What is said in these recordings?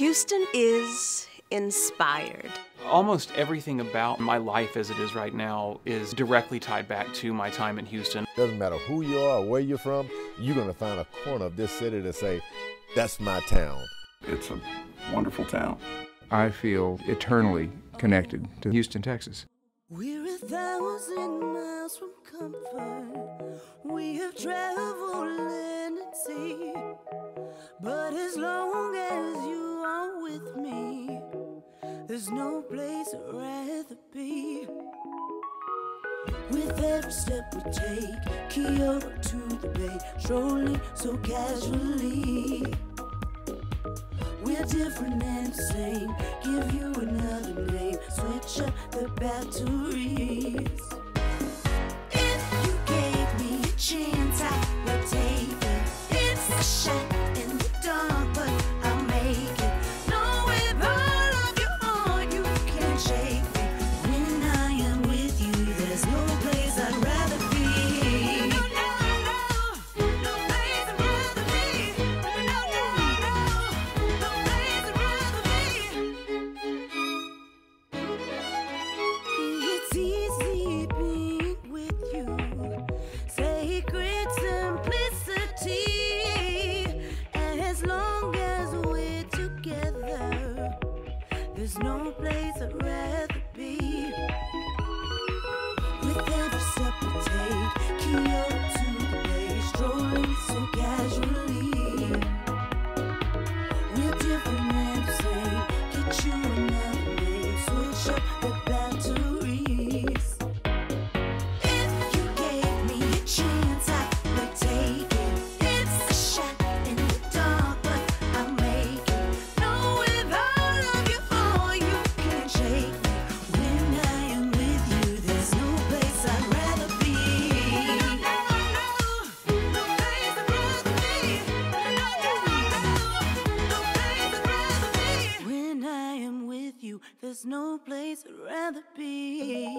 Houston is inspired. Almost everything about my life as it is right now is directly tied back to my time in Houston. Doesn't matter who you are or where you're from, you're gonna find a corner of this city to say, that's my town. It's a wonderful town. I feel eternally connected to Houston, Texas. We're a thousand miles from comfort. We have traveled sea, but as long There's no place I'd rather be. With every step we take, Kyoto to the bay, strolling so casually. We're different and the same. Give you another name, switch up the batteries. If you gave me a chance, I you. There's no place I'd rather be.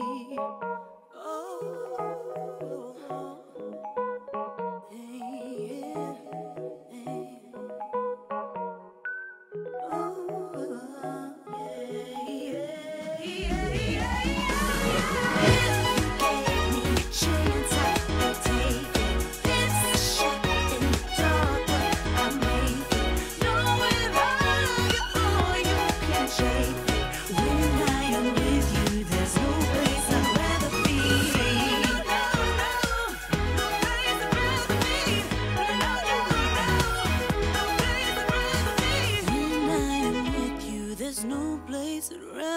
Oh.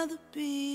rather be.